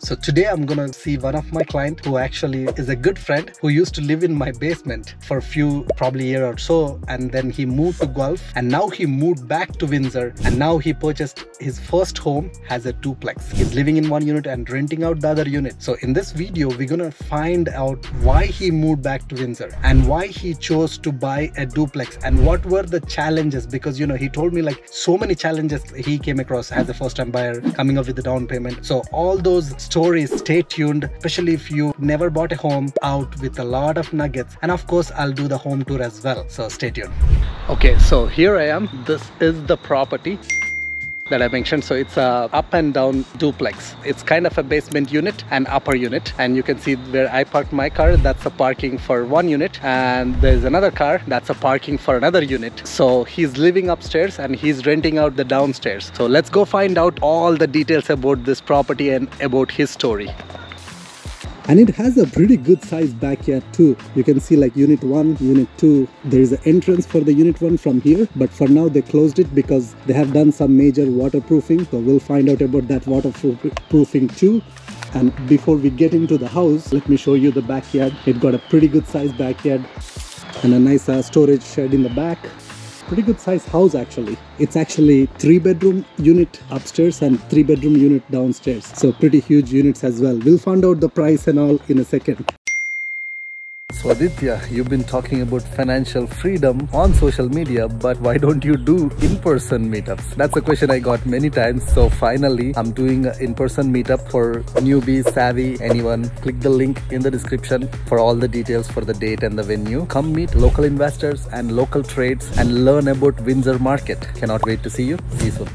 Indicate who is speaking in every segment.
Speaker 1: So today I'm gonna see one of my client who actually is a good friend who used to live in my basement for a few probably year or so and then he moved to Guelph and now he moved back to Windsor and now he purchased his first home has a duplex. He's living in one unit and renting out the other unit. So in this video we're gonna find out why he moved back to Windsor and why he chose to buy a duplex and what were the challenges because you know he told me like so many challenges he came across as a first time buyer coming up with the down payment. So all those stories stay tuned especially if you never bought a home out with a lot of nuggets. And of course i'll do the home tour as well. So stay tuned. Okay so here i am. This is the property that I mentioned. So it's a up and down duplex. It's kind of a basement unit and upper unit. And you can see where I parked my car, that's a parking for one unit. And there's another car, that's a parking for another unit. So he's living upstairs and he's renting out the downstairs. So let's go find out all the details about this property and about his story and it has a pretty good sized backyard too. You can see like unit 1 unit 2 there is an entrance for the unit 1 from here but for now they closed it because they have done some major waterproofing. So we'll find out about that waterproofing too. And before we get into the house let me show you the backyard. It got a pretty good sized backyard and a nice uh, storage shed in the back pretty good size house actually. It's actually three bedroom unit upstairs and three bedroom unit downstairs. So pretty huge units as well. We'll find out the price and all in a second so Aditya, you've been talking about financial freedom on social media, but why don't you do in-person meetups? That's a question I got many times. So finally, I'm doing an in-person meetup for newbies, savvy, anyone. Click the link in the description for all the details for the date and the venue. Come meet local investors and local trades and learn about Windsor market. Cannot wait to see you. See you soon.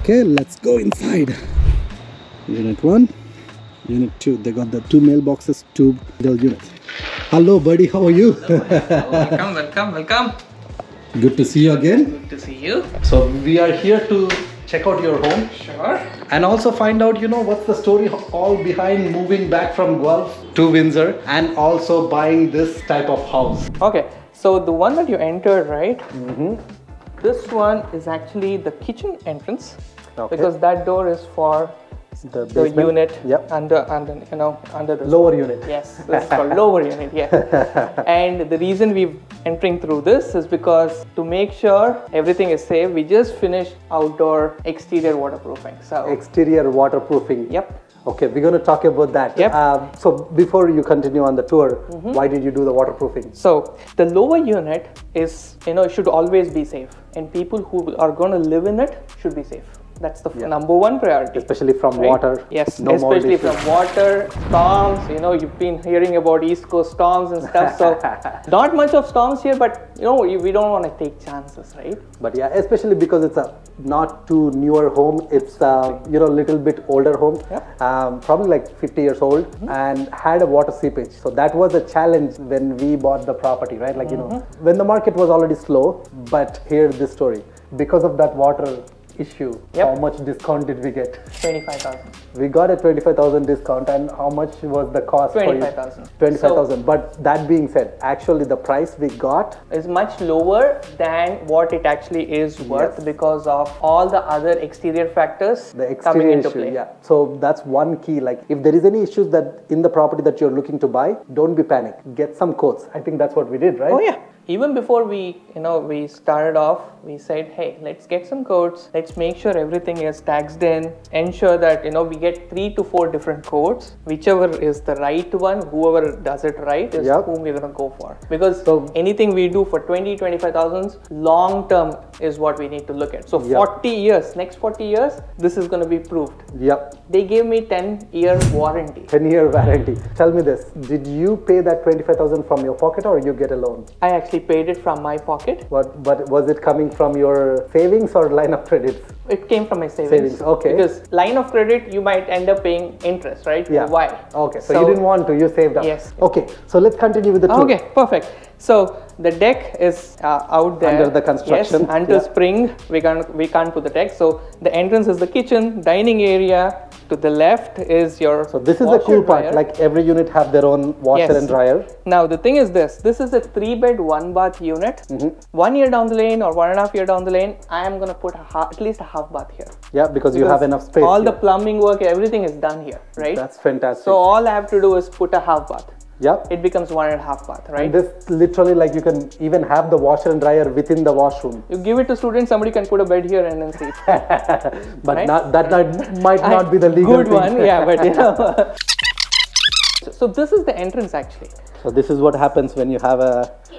Speaker 1: Okay, let's go inside. Unit 1, Unit 2. They got the two mailboxes, two middle units. Hello, buddy. How are you?
Speaker 2: welcome, welcome, welcome.
Speaker 1: Good to see you again.
Speaker 2: Good to see you.
Speaker 1: So we are here to check out your home.
Speaker 2: Sure.
Speaker 1: And also find out, you know, what's the story all behind moving back from Guelph to Windsor and also buying this type of house.
Speaker 2: Okay, so the one that you entered, right?
Speaker 1: Mm -hmm.
Speaker 2: This one is actually the kitchen entrance okay. because that door is for
Speaker 1: the, the
Speaker 2: unit
Speaker 1: yep.
Speaker 2: under under you know under the
Speaker 1: lower unit
Speaker 2: yes this is called lower unit yeah and the reason we're entering through this is because to make sure everything is safe we just finished outdoor exterior waterproofing so
Speaker 1: exterior waterproofing
Speaker 2: yep
Speaker 1: Okay, we're going to talk about that.
Speaker 2: Yep.
Speaker 1: Um, so before you continue on the tour, mm -hmm. why did you do the waterproofing?
Speaker 2: So the lower unit is, you know, should always be safe, and people who are going to live in it should be safe. That's the yeah. number one priority.
Speaker 1: Especially from right? water.
Speaker 2: Yes, no especially from water, storms. You know, you've been hearing about East Coast storms and stuff. So, not much of storms here, but you know, we don't want to take chances, right?
Speaker 1: But yeah, especially because it's a not too newer home. It's a you know a little bit older home,
Speaker 2: yeah.
Speaker 1: um, probably like 50 years old, mm -hmm. and had a water seepage. So that was a challenge when we bought the property, right? Like mm -hmm. you know, mm-hmm. when the market was already slow. But here this story because of that water issue. Yep. How much discount did we get?
Speaker 2: 25,000.
Speaker 1: We got a 25,000 discount and how much was the cost
Speaker 2: 25,000.
Speaker 1: 25,000. So, but that being said, actually the price we got
Speaker 2: is much lower than what it actually is worth yes. because of all the other exterior factors
Speaker 1: the exterior coming into issue, play. Yeah. So that's one key. Like if there is any issues that in the property that you're looking to buy, don't be panic. Get some quotes. I think that's what we did, right?
Speaker 2: Oh yeah even before we you know we started off we said hey let's get some codes. Let's make sure everything is taxed in. Ensure that you know we get three to four different codes. Whichever is the right one whoever does it right is yep. whom we're going to go for. Because so, anything we do for 20 25000 long term is what we need to look at. So yep. 40 years next 40 years this is going to be proved.
Speaker 1: Yep.
Speaker 2: They gave me 10 year warranty.
Speaker 1: 10 year warranty. Tell me this. Did you pay that 25000 from your pocket or you get a loan?
Speaker 2: I actually paid it from my pocket.
Speaker 1: But, but was it coming from your savings or line of credit?
Speaker 2: It came from my savings.
Speaker 1: Savings, okay.
Speaker 2: Because line of credit, you might end up paying interest, right?
Speaker 1: Yeah.
Speaker 2: Why?
Speaker 1: Okay, so, so you didn't want to, you saved up.
Speaker 2: Yes.
Speaker 1: Okay, so let's continue with the tour.
Speaker 2: Okay, perfect. So the deck is uh, out there.
Speaker 1: Under the construction.
Speaker 2: Yes, until yeah. spring, we can't, we can't put the deck. So the entrance is the kitchen, dining area, to the left is your
Speaker 1: so this is the cool part like every unit have their own washer yes. and dryer
Speaker 2: now the thing is this this is a three bed one bath unit mm -hmm. one year down the lane or one and a half year down the lane i am going to put at least a half bath here.
Speaker 1: Yeah, because, you have enough space.
Speaker 2: All the plumbing work, everything is done here, right?
Speaker 1: That's fantastic.
Speaker 2: so all I have to do is put a half bath.
Speaker 1: yeah.
Speaker 2: It becomes one and a half bath, right?
Speaker 1: And this literally like you can even have the washer and dryer within the washroom.
Speaker 2: you give it to students, somebody can put a bed here and then sleep.
Speaker 1: But
Speaker 2: Right?
Speaker 1: not, that not, might not be the legal
Speaker 2: Good
Speaker 1: thing.
Speaker 2: one, yeah, but you know. so, so this is the entrance actually.
Speaker 1: So this is what happens when you have a.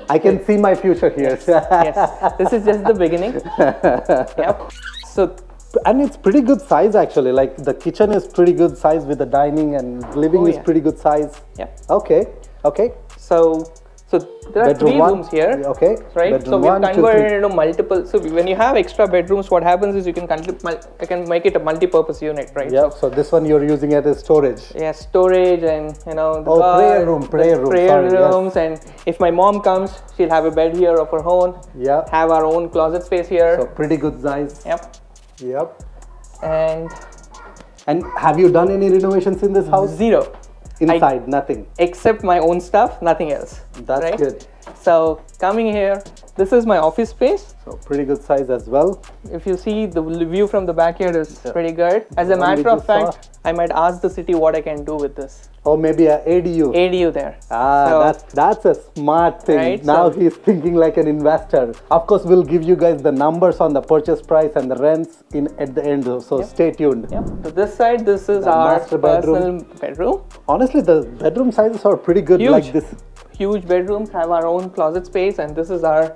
Speaker 1: I can see my future here.
Speaker 2: Yes, this is just the beginning. yep. So
Speaker 1: and it's pretty good size actually. Like the kitchen is pretty good size with the dining and living
Speaker 2: Oh,
Speaker 1: is pretty good size.
Speaker 2: Yep.
Speaker 1: Okay. Okay.
Speaker 2: So, so there are
Speaker 1: Bedroom
Speaker 2: three
Speaker 1: one.
Speaker 2: rooms here.
Speaker 1: Okay.
Speaker 2: Right.
Speaker 1: Bedroom
Speaker 2: so we've
Speaker 1: one, two,
Speaker 2: converted
Speaker 1: three.
Speaker 2: into multiple. So when you have extra bedrooms, what happens is you can you can make it a multi-purpose unit, right?
Speaker 1: Yeah. So this one you're using it as storage.
Speaker 2: Yeah, storage and you know the
Speaker 1: Oh,
Speaker 2: car,
Speaker 1: prayer room, prayer room,
Speaker 2: prayer
Speaker 1: sorry, yes.
Speaker 2: rooms, and if my mom comes, she'll have a bed here of her own.
Speaker 1: Yeah.
Speaker 2: Have our own closet space here.
Speaker 1: So pretty good size.
Speaker 2: yep.
Speaker 1: Yep.
Speaker 2: And
Speaker 1: And have you done any renovations in this house?
Speaker 2: zero,
Speaker 1: Inside, nothing.
Speaker 2: except my own stuff, nothing else.
Speaker 1: That's
Speaker 2: right?
Speaker 1: good.
Speaker 2: So coming here, this is my office space.
Speaker 1: So pretty good size as well.
Speaker 2: If you see the view from the backyard is pretty good. As a matter of
Speaker 1: just saw.
Speaker 2: fact, I might ask the city what I can do with this.
Speaker 1: Or maybe a ADU.
Speaker 2: ADU there.
Speaker 1: Ah,
Speaker 2: So-
Speaker 1: that's that's a smart thing.
Speaker 2: Right,
Speaker 1: now
Speaker 2: so-
Speaker 1: he's thinking like an investor. Of course, we'll give you guys the numbers on the purchase price and the rents in at the end. So stay tuned.
Speaker 2: Yep. So this side, this is
Speaker 1: The
Speaker 2: our
Speaker 1: master bedroom.
Speaker 2: personal bedroom.
Speaker 1: Honestly, the bedroom sizes are pretty good.
Speaker 2: Huge.
Speaker 1: Like this.
Speaker 2: Huge bedrooms have our own closet space, and this is our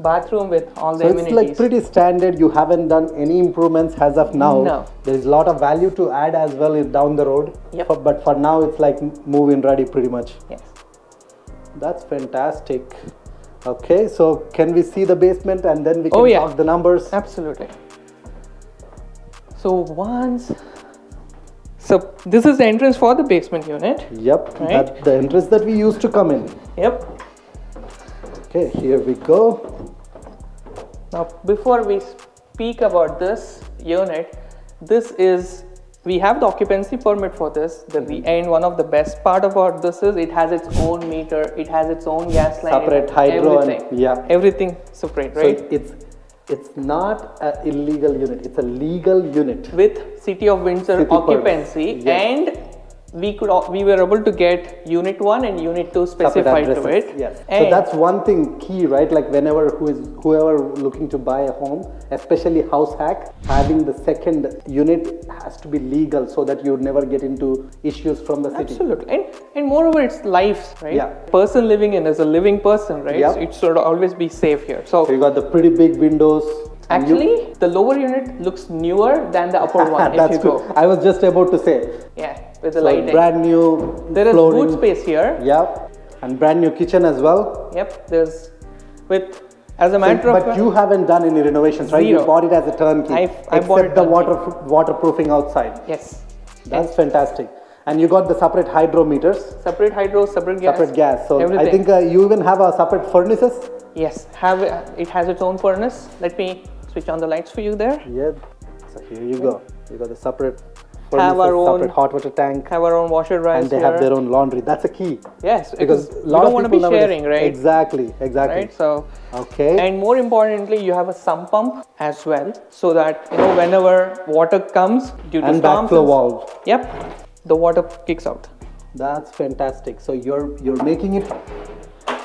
Speaker 2: bathroom with all the
Speaker 1: So it's like pretty standard. You haven't done any improvements as of now.
Speaker 2: No.
Speaker 1: There is a lot of value to add as well down the road.
Speaker 2: Yep.
Speaker 1: For- but for now, it's like move in ready pretty much.
Speaker 2: yes.
Speaker 1: That's fantastic. Okay, so can we see the basement and then we oh, can
Speaker 2: Oh, yeah.
Speaker 1: talk the numbers?
Speaker 2: Absolutely. So once, so this is the entrance for the basement unit.
Speaker 1: Yep,
Speaker 2: Right.
Speaker 1: that, the entrance that we used to come in.
Speaker 2: Yep.
Speaker 1: Okay, here we go.
Speaker 2: Now, before we speak about this unit, this is we have the occupancy permit for this. The re- and mm-hmm. one of the best part about this is it has its own meter, it has its own gas line,
Speaker 1: Separate hydro and-
Speaker 2: everything.
Speaker 1: yeah.
Speaker 2: everything separate,
Speaker 1: So
Speaker 2: right?
Speaker 1: it's it's not an illegal unit, it's a legal unit.
Speaker 2: With City of Windsor
Speaker 1: City
Speaker 2: occupancy,
Speaker 1: Yes.
Speaker 2: and we could we were able to get Unit One and Unit Two specified to it.
Speaker 1: Yes. So that's one thing key, right? Like whenever who is whoever looking to buy a home, especially house hack, having the second unit has to be legal so that you never get into issues from the city.
Speaker 2: Absolutely, and and moreover, it's life, right?
Speaker 1: Yeah.
Speaker 2: Person living in is a living person, right?
Speaker 1: Yep.
Speaker 2: So it should always be safe here. So
Speaker 1: So you got the pretty big windows. and you-
Speaker 2: actually, the lower unit looks newer than the upper one. if
Speaker 1: That's
Speaker 2: you
Speaker 1: good.
Speaker 2: go,
Speaker 1: I was just about to say.
Speaker 2: yeah, with the
Speaker 1: So
Speaker 2: lighting.
Speaker 1: brand new
Speaker 2: there is
Speaker 1: flooring.
Speaker 2: boot space here.
Speaker 1: Yep. And brand new kitchen as well.
Speaker 2: Yep, there's with as a matter of
Speaker 1: but you haven't done any renovations, right? You bought it as a turnkey.
Speaker 2: I- I
Speaker 1: except
Speaker 2: bought
Speaker 1: the water waterproofing outside.
Speaker 2: yes,
Speaker 1: That's fantastic. And you got the separate hydrometers,
Speaker 2: separate hydro, separate gas,
Speaker 1: separate gas. So
Speaker 2: everything.
Speaker 1: I think uh, you even have a separate furnaces.
Speaker 2: yes, have it, it has its own furnace. Let me switch on the lights for you there.
Speaker 1: Yeah. So here you go. You got the separate
Speaker 2: Have our own-
Speaker 1: separate hot water tank,
Speaker 2: Have our own washer dryers
Speaker 1: and they
Speaker 2: here.
Speaker 1: have their own laundry. That's a key.
Speaker 2: yes,
Speaker 1: Because a lot
Speaker 2: don't
Speaker 1: of
Speaker 2: want to be sharing, right?
Speaker 1: Exactly. Exactly.
Speaker 2: Right. So
Speaker 1: Okay.
Speaker 2: and more importantly you have a sump pump as well so that you know whenever water comes due to
Speaker 1: and
Speaker 2: storms
Speaker 1: backflow valve.
Speaker 2: yep the water kicks out
Speaker 1: That's fantastic. So you're you're making it.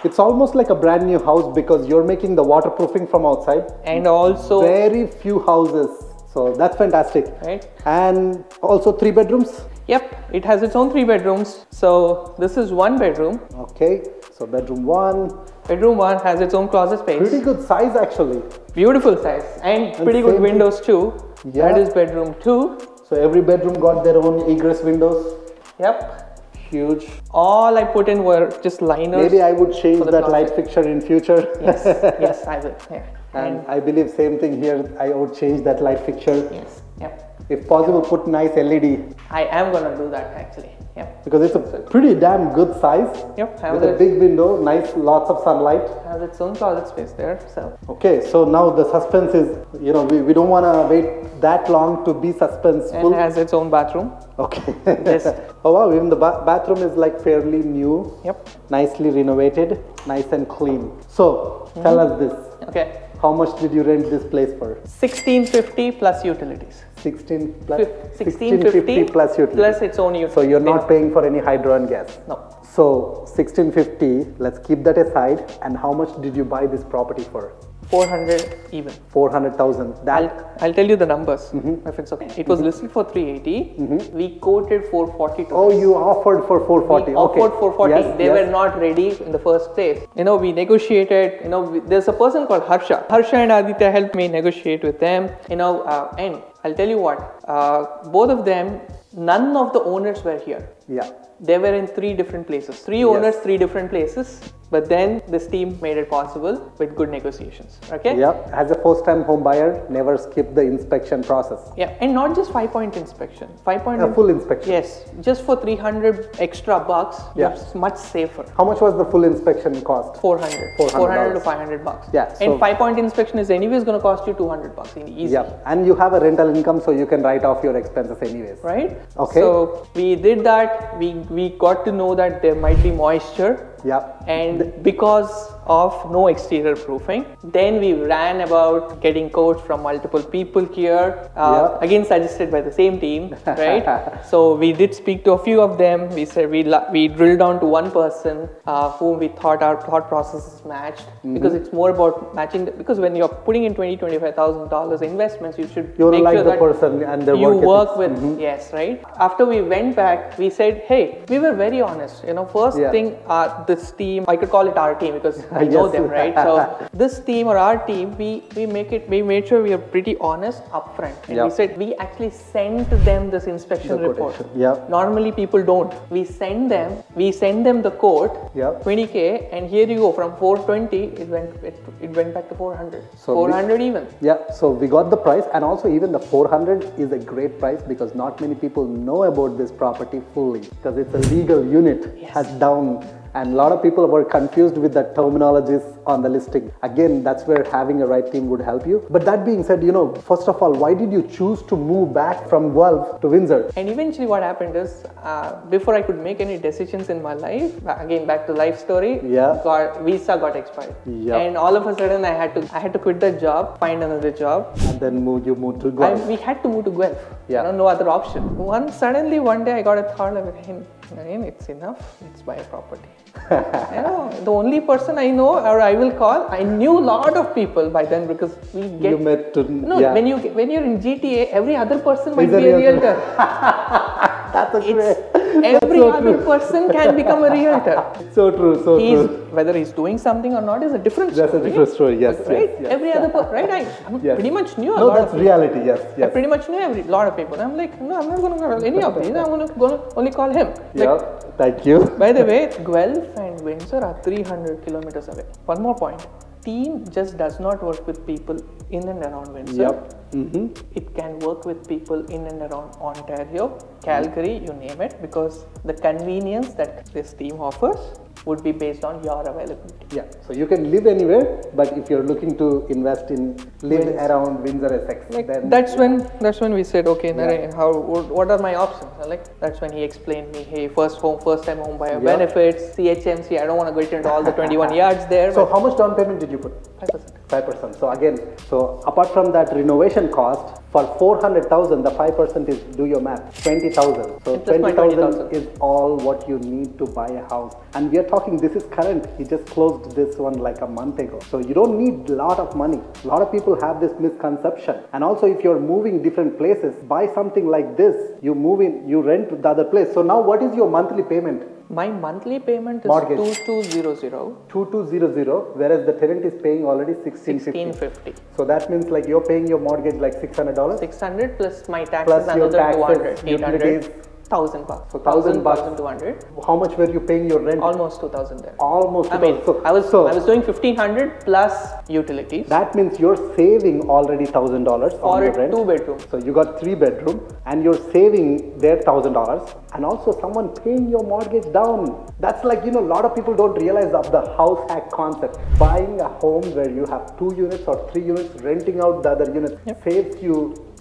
Speaker 1: It's almost like a brand new house because you're making the waterproofing from outside.
Speaker 2: and also
Speaker 1: Very few houses. So that's fantastic.
Speaker 2: right
Speaker 1: And also three bedrooms.
Speaker 2: yep it has its own three bedrooms so this is one bedroom
Speaker 1: Okay. So bedroom one.
Speaker 2: bedroom one has its own closet space
Speaker 1: Pretty good size actually.
Speaker 2: beautiful size and, pretty good windows too
Speaker 1: Yeah.
Speaker 2: that is bedroom two
Speaker 1: So every bedroom got their own egress windows.
Speaker 2: yep
Speaker 1: Huge.
Speaker 2: all i put in were just liners
Speaker 1: Maybe I would change that
Speaker 2: closet.
Speaker 1: light fixture in future.
Speaker 2: yes yes i will yeah
Speaker 1: and I believe same thing here. I would change that light fixture.
Speaker 2: yes yep
Speaker 1: If possible, put nice LED
Speaker 2: i am gonna do that actually yep
Speaker 1: because it's a pretty damn good size.
Speaker 2: Yep, have
Speaker 1: With a big window, nice, lots of sunlight.
Speaker 2: has its own closet space there. So
Speaker 1: Okay, so now the suspense is, you know, we, we don't want to wait that long to be suspenseful.
Speaker 2: and has its own bathroom.
Speaker 1: Okay.
Speaker 2: Yes.
Speaker 1: oh wow, even the ba- bathroom is like fairly new,
Speaker 2: Yep.
Speaker 1: nicely renovated, nice and clean. So tell mm-hmm. us this.
Speaker 2: Okay.
Speaker 1: How much did you rent this place for?
Speaker 2: 1650 plus utilities.
Speaker 1: 16 plus
Speaker 2: 1650
Speaker 1: plus utilities.
Speaker 2: plus its own utilities.
Speaker 1: So you're not paying for any hydro and gas.
Speaker 2: No.
Speaker 1: So 1650, let's keep that aside. And how much did you buy this property for?
Speaker 2: 400 even.
Speaker 1: 400,000. That
Speaker 2: I'll, I'll tell you the numbers
Speaker 1: Mm-hmm.
Speaker 2: if it's okay. It was listed for 380. We quoted 440 to
Speaker 1: oh, you offered for 440.
Speaker 2: we
Speaker 1: okay.
Speaker 2: offered 440.
Speaker 1: Yes,
Speaker 2: they
Speaker 1: yes.
Speaker 2: were not ready in the first place. You know, we negotiated. You know, we, there's a person called Harsha. Harsha and Aditya helped me negotiate with them. You know, uh, and I'll tell you what. Uh, both of them, none of the owners were here.
Speaker 1: Yeah.
Speaker 2: They were in three different places. Three owners, three different places. But then this team made it possible with good negotiations. Okay.
Speaker 1: Yeah. As a first-time home buyer, never skip the inspection process.
Speaker 2: Yeah, and not just five point inspection. Five point.
Speaker 1: A full inspection.
Speaker 2: Yes, just for 300 extra bucks,
Speaker 1: Yeah.
Speaker 2: it's much safer.
Speaker 1: How much was the full inspection cost?
Speaker 2: 400.
Speaker 1: $400.
Speaker 2: 400 to 500 bucks.
Speaker 1: Yeah,
Speaker 2: And five point inspection is anyways going to cost you 200 bucks easy.
Speaker 1: Yeah. And you have a rental income, so you can write off your expenses anyways.
Speaker 2: Right?
Speaker 1: Okay.
Speaker 2: So we did that. We, we got to know that there might be moisture.
Speaker 1: Yeah.
Speaker 2: And because of no exterior proofing, then we ran about getting quotes from multiple people here. Uh,
Speaker 1: Yeah.
Speaker 2: Again, suggested by the same team, right? so we did speak to a few of them. We said we we drilled down to one person uh, whom we thought our thought processes matched
Speaker 1: Mm-hmm.
Speaker 2: because it's more about matching. The, because when you're putting in twenty twenty five thousand dollars investments, you should
Speaker 1: You
Speaker 2: make
Speaker 1: like
Speaker 2: sure
Speaker 1: the
Speaker 2: that
Speaker 1: person and their
Speaker 2: you
Speaker 1: work
Speaker 2: work
Speaker 1: ethics. Mm-hmm.
Speaker 2: with yes right after we went back we said hey we were very honest you know first
Speaker 1: Yeah.
Speaker 2: thing uh, this team i could call it our team because i know them right? So this team or our team we we make it we made sure we are pretty honest upfront. And we said we actually sent them this inspection
Speaker 1: The
Speaker 2: report.
Speaker 1: Yeah.
Speaker 2: normally people don't. We send them we send them the quote
Speaker 1: Yeah.
Speaker 2: 20k and here you go from 420 it went it, it went back to 400
Speaker 1: So we-
Speaker 2: 400 even.
Speaker 1: Yeah, so we got the price, and also even the 400 is a great price because not many people know about this property fully because it's a legal unit, has down, and a lot of people were confused with the terminologies on the listing. Again, that's where having a right team would help you. But that being said, you know, first of all, why did you choose to move back from Guelph to Windsor?
Speaker 2: And eventually, what happened is, uh, before I could make any decisions in my life, again back to life story.
Speaker 1: Yeah.
Speaker 2: Got visa got expired.
Speaker 1: Yep.
Speaker 2: And all of a sudden, I had to I had to quit that job, find another job.
Speaker 1: And then move, you moved to
Speaker 2: I,
Speaker 1: Guelph.
Speaker 2: we had to move to Guelph.
Speaker 1: Yeah.
Speaker 2: You know, no other option. One suddenly one day I got a thought like, hey, it's enough. Let's buy a property. You know, the only person I know or I will call. I knew a lot of people by then because we get
Speaker 1: you met to,
Speaker 2: no
Speaker 1: yeah.
Speaker 2: when you when you're in GTA, every other person might
Speaker 1: Is
Speaker 2: be a
Speaker 1: realtor.
Speaker 2: realtor.
Speaker 1: That's a great.
Speaker 2: Every
Speaker 1: so
Speaker 2: other
Speaker 1: true.
Speaker 2: person can become a realtor.
Speaker 1: So true, so
Speaker 2: He's
Speaker 1: true.
Speaker 2: whether he's doing something or not is a different
Speaker 1: That's a different story, yes,
Speaker 2: right?
Speaker 1: yes, yes.
Speaker 2: Every other person, right? I I'm
Speaker 1: Yes.
Speaker 2: pretty much knew a
Speaker 1: No,
Speaker 2: lot
Speaker 1: that's
Speaker 2: of
Speaker 1: reality, yes, yes.
Speaker 2: I pretty much knew every lot of people. I'm like, no, I'm not going to call any of these. I'm going to only call him. Like,
Speaker 1: yeah, thank you.
Speaker 2: By the way, Guelph and Windsor are 300 kilometers away. One more point. Team just does not work with people in and around Windsor.
Speaker 1: Yep. hmm
Speaker 2: It can work with people in and around Ontario, Calgary, you name it, because the convenience that this team offers would be based on your availability.
Speaker 1: Yeah, so you can live anywhere, but if you're looking to invest in live
Speaker 2: Windsor.
Speaker 1: around Windsor Essex,
Speaker 2: Like
Speaker 1: then
Speaker 2: that's when that's when we said, okay, Naren, how what, what are my options? And Like that's when he explained me, hey, first home, first time home buyer
Speaker 1: Yeah.
Speaker 2: benefits, CHMC. I don't want to get into all the 21 yards there.
Speaker 1: So how much down payment did you put?
Speaker 2: five percent.
Speaker 1: Five percent. So again, so apart from that renovation cost, for four hundred thousand, the five percent is do your math, twenty thousand. So
Speaker 2: It's just my
Speaker 1: twenty thousand
Speaker 2: 20,000.
Speaker 1: is all what you need to buy a house. And we are talking. This is current. He just closed this one like a month ago. So you don't need a lot of money. A lot of people have this misconception. And also, if you're moving different places, buy something like this. You move in, you rent the other place. So now, what is your monthly payment?
Speaker 2: My monthly payment is
Speaker 1: Mortgage.
Speaker 2: 2200
Speaker 1: 2200 whereas the tenant is paying already 1650
Speaker 2: 1650
Speaker 1: so that means like you're paying your mortgage like $600
Speaker 2: 600 plus my taxes
Speaker 1: Plus your
Speaker 2: another
Speaker 1: taxes,
Speaker 2: 200 800
Speaker 1: utilities.
Speaker 2: 1000 bucks.
Speaker 1: So 1000 bucks.
Speaker 2: 1200
Speaker 1: how much were you paying your rent?
Speaker 2: Almost 2000 there.
Speaker 1: Almost
Speaker 2: I mean,
Speaker 1: so,
Speaker 2: I was
Speaker 1: so
Speaker 2: I was doing 1500 plus utilities.
Speaker 1: That means you're saving already $1000
Speaker 2: for
Speaker 1: on
Speaker 2: a
Speaker 1: your rent.
Speaker 2: two bedroom.
Speaker 1: so you got three bedroom and you're saving their thousand dollars and also someone paying your mortgage down. That's like you know a lot of people don't realize of the house hack concept. Buying a home where you have two units or three units renting out the other units saves you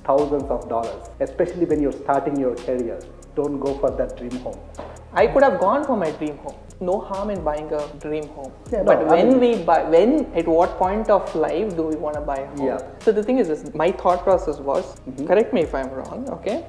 Speaker 1: thousands of dollars especially when you're starting your career don't go for that dream home
Speaker 2: I could have gone for my dream home. No harm in buying a dream home.
Speaker 1: Yeah, no,
Speaker 2: but
Speaker 1: I
Speaker 2: when
Speaker 1: mean-
Speaker 2: we buy, when at what point of life do we want to buy a home?
Speaker 1: Yeah.
Speaker 2: So the thing is, this, my thought process was,
Speaker 1: Mm-hmm.
Speaker 2: correct me if I'm wrong. Okay.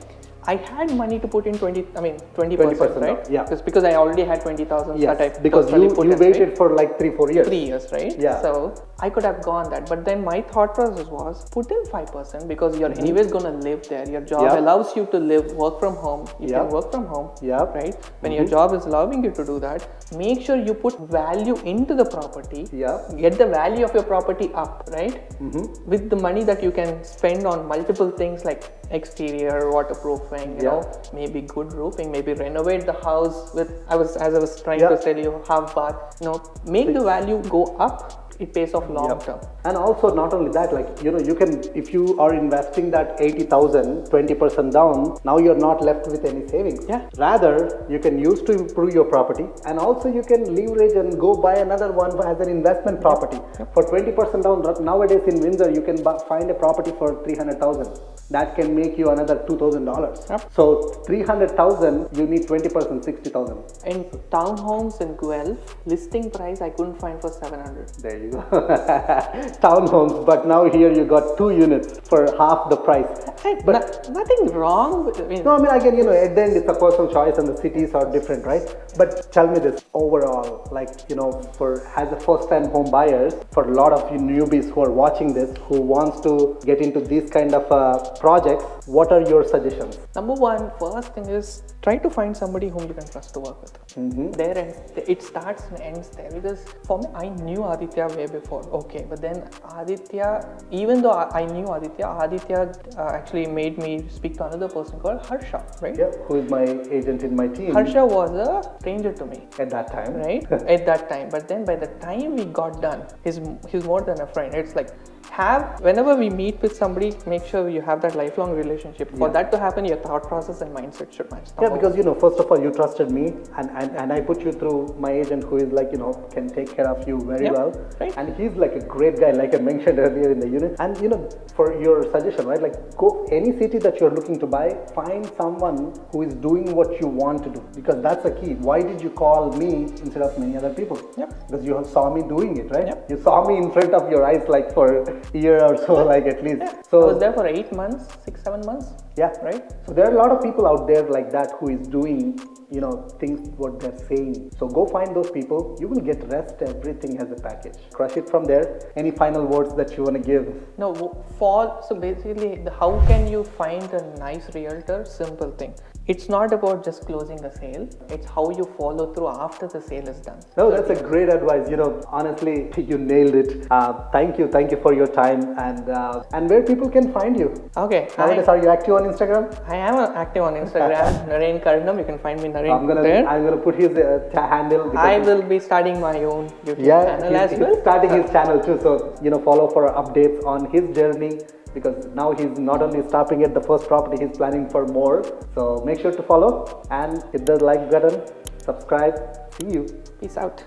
Speaker 2: I had money to put in 20, I mean 20 percent,
Speaker 1: 20%,
Speaker 2: right?
Speaker 1: yeah.
Speaker 2: Because, because I already had 20,000 that I
Speaker 1: Yes, because you, you
Speaker 2: in, right?
Speaker 1: waited for like three, four years.
Speaker 2: three years, right?
Speaker 1: Yeah.
Speaker 2: So I could have gone that, but then my thought process was put in five percent because you're
Speaker 1: Mm-hmm.
Speaker 2: anyways gonna live there. Your job
Speaker 1: Yeah.
Speaker 2: allows you to live, work from home. You
Speaker 1: Yeah.
Speaker 2: can work from home.
Speaker 1: Yeah. Mm-hmm.
Speaker 2: Right. When your job is allowing you to do that, make sure you put value into the property.
Speaker 1: Yeah.
Speaker 2: Get the value of your property up, right?
Speaker 1: Mm-hmm.
Speaker 2: With the money that you can spend on multiple things like exterior, waterproofing, you know, maybe good roofing, maybe renovate the house with. I was as I was trying to tell you, half bath. You know, make the value go up. It pays off long
Speaker 1: Yep.
Speaker 2: term.
Speaker 1: And also not only that, like you know, you can if you are investing that 80,000, 20% down, now you're not left with any savings.
Speaker 2: Yeah.
Speaker 1: Rather, you can use to improve your property and also you can leverage and go buy another one as an investment property. For 20% down, nowadays in Windsor, you can bu- find a property for 300,000. That can make you another $2,000.
Speaker 2: Yep.
Speaker 1: So 300,000, you need 20%, 60,000.
Speaker 2: In townhomes in Guelph, listing price I couldn't find for 700.
Speaker 1: There you go. Townhomes, but now here you got two units for half the price.
Speaker 2: But nothing wrong. With, I mean,
Speaker 1: No, I mean, again, you know, at the end, it's a personal choice and the cities are different, right? But tell me this overall, like, you know, for as a first time home buyers, for a lot of you newbies who are watching this, who wants to get into these kind of uh, projects, what are your suggestions?
Speaker 2: Number one, first thing is try to find somebody whom you can trust to work with. There and it starts and ends there because for me, I knew Aditya way before. Okay, but then Aditya, even though I I knew Aditya, Aditya uh, actually made me speak to another person called Harsha, right?
Speaker 1: Yeah, who is my agent in my team
Speaker 2: Harsha was a stranger to me.
Speaker 1: at that time?
Speaker 2: right at that time but then by the time we got done he's he's more than a friend it's like have whenever we meet with somebody make sure you have that lifelong relationship for that to happen your thought process and mindset should match
Speaker 1: Yeah, because you know, first of all, you trusted me, and, and, and I put you through my agent who is like, you know, can take care of you very
Speaker 2: Yeah,
Speaker 1: well.
Speaker 2: right.
Speaker 1: And he's like a great guy, like I mentioned earlier in the unit. And you know, for your suggestion, right? Like, go any city that you're looking to buy, find someone who is doing what you want to do, because that's the key. Why did you call me instead of many other people?
Speaker 2: yeah.
Speaker 1: Because you saw me doing it, right?
Speaker 2: Yep.
Speaker 1: You saw me in front of your eyes, like for year or so, like at least.
Speaker 2: I
Speaker 1: So
Speaker 2: was there for eight months, six, seven months.
Speaker 1: yeah.
Speaker 2: Right?
Speaker 1: So there are a lot of people out there like that who is doing, you know, things what they're saying. So go find those people. You will get rest everything as a package. Crush it from there. Any final words that you want to give?
Speaker 2: No, fall. So basically, the, how can you find a nice realtor? Simple thing. It's not about just closing a sale. It's how you follow through after the sale is done.
Speaker 1: No, that's a great advice. You know, honestly, you nailed it. Uh, thank you, thank you for your time and uh, and where people can find you.
Speaker 2: Okay.
Speaker 1: Nowadays,
Speaker 2: I,
Speaker 1: are you active on Instagram?
Speaker 2: I am active on Instagram, Naren Karnam. You can find me Naren
Speaker 1: I'm gonna
Speaker 2: there.
Speaker 1: I'm gonna put his uh, handle.
Speaker 2: I will be starting my own YouTube
Speaker 1: yeah,
Speaker 2: channel
Speaker 1: he's,
Speaker 2: as
Speaker 1: he's
Speaker 2: well.
Speaker 1: starting his channel too. So you know, follow for updates on his journey because now he's not only stopping at the first property, he's planning for more. So make sure to follow and hit the like button, subscribe. See you.
Speaker 2: Peace out.